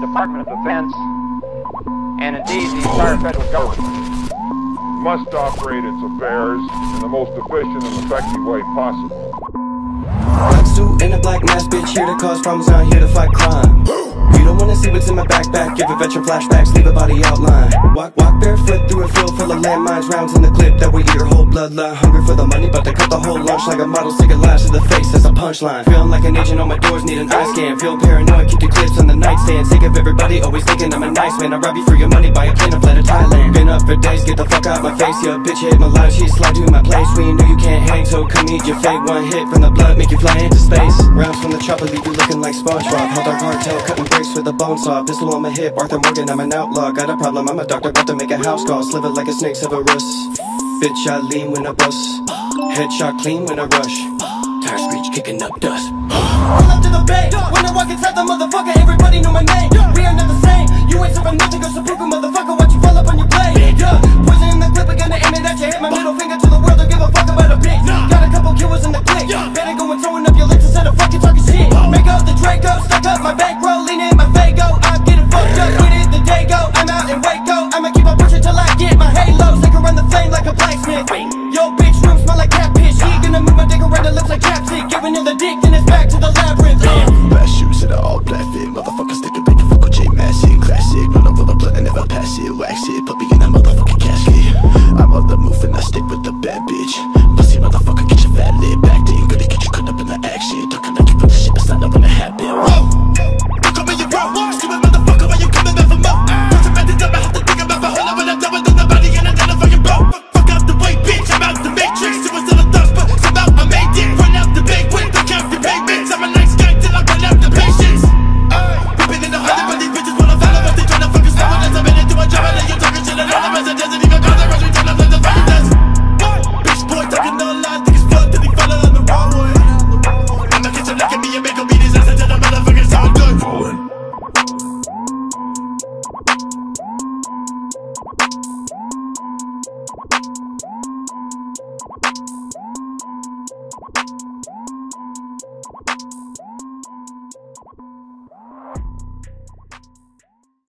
Department of Defense, and indeed the entire federal government must operate its affairs in the most efficient and effective way possible. Black suit and a black mask, bitch, here to cause problems, not here to fight crime. Give a veteran flashbacks, leave a body outline. Walk, walk barefoot through a field full of landmines, rounds in the clip that will eat your whole bloodline. Hungry for the money, but they cut the whole lunch like a model, stick a lash to the face as a punchline. Feeling like an agent on my doors, need an eye scan. Feel paranoid, keep the clips on the nightstand. Sick of everybody always thinking I'm a nice man. I rob you for your money, buy a plane, get the fuck out my face, yeah, bitch hit my line, she slide to my place. We know you can't hang, so come eat your fate. One hit from the blood, make you fly into space. Rounds from the chopper, leave you looking like SpongeBob. Held our cartel, cutting breaks with a bone saw. Pistol on my hip, Arthur Morgan, I'm an outlaw. Got a problem, I'm a doctor, about to make a house call. Sliver like a snake, Severus. Bitch, I lean when I bust. Headshot clean when I rush. Tire screech, kicking up dust. Pull up to the bay. When I walk inside the motherfucker, everybody know my name. My bankroll leaning, my fago. I'm getting fucked up with it, the day go. I'm out in Waco. I'ma keep on pushing till I get my halos. They can run the flame like a blacksmith. Yo, bitch, room smell like cat piss. She gonna move my dick around the lips like chapstick. Giving you the dick, then it's back to the labyrinth. Uh. Shoes in an all black fit. Motherfuckers think you're fuck with J Massin. Classic. Run up the a and never pass it. Wax it. Put me in that motherfucking casket. I'm on the move and I stick with the bad bitch. That's a